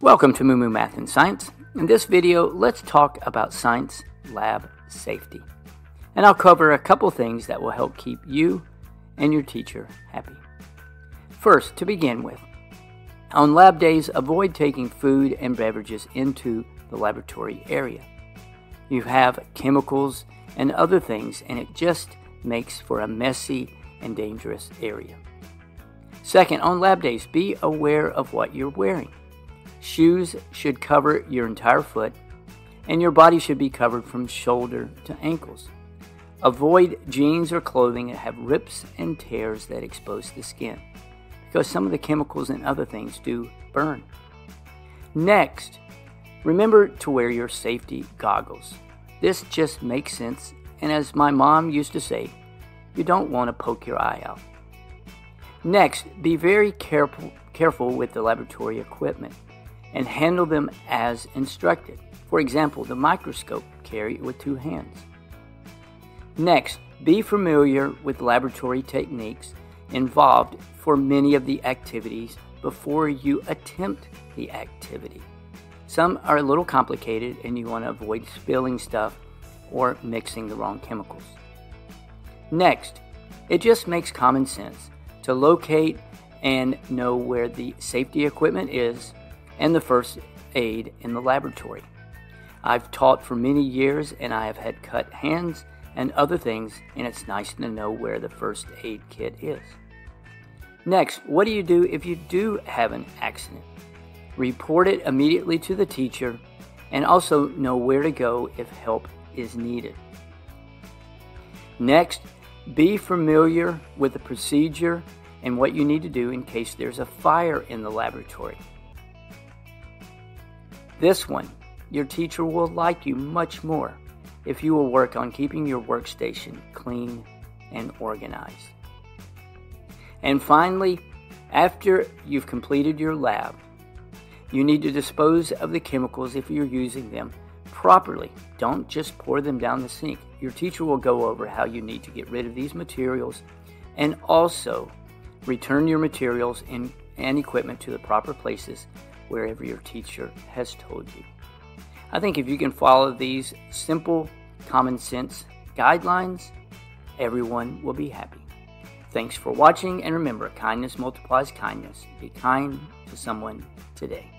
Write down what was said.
Welcome to Moo Math and Science. In this video, let's talk about science lab safety. And I'll cover a couple things that will help keep you and your teacher happy. First, to begin with, on lab days, avoid taking food and beverages into the laboratory area. You have chemicals and other things, and it just makes for a messy and dangerous area. Second, on lab days, be aware of what you're wearing. Shoes should cover your entire foot, and your body should be covered from shoulder to ankles. Avoid jeans or clothing that have rips and tears that expose the skin, because some of the chemicals and other things do burn. Next, remember to wear your safety goggles. This just makes sense, and as my mom used to say, you don't want to poke your eye out. Next, be very careful, careful with the laboratory equipment and handle them as instructed. For example, the microscope, carry it with two hands. Next, be familiar with laboratory techniques involved for many of the activities before you attempt the activity. Some are a little complicated and you want to avoid spilling stuff or mixing the wrong chemicals. Next, it just makes common sense to locate and know where the safety equipment is and the first aid in the laboratory. I've taught for many years and I have had cut hands and other things, and it's nice to know where the first aid kit is. Next, what do you do if you do have an accident? Report it immediately to the teacher and also know where to go if help is needed. Next, be familiar with the procedure and what you need to do in case there's a fire in the laboratory. This one, your teacher will like you much more if you will work on keeping your workstation clean and organized. And finally, after you've completed your lab, you need to dispose of the chemicals if you're using them properly. Don't just pour them down the sink. Your teacher will go over how you need to get rid of these materials and also return your materials and, and equipment to the proper places wherever your teacher has told you. I think if you can follow these simple, common sense guidelines, everyone will be happy. Thanks for watching, and remember kindness multiplies kindness. Be kind to someone today.